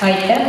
Aitäh!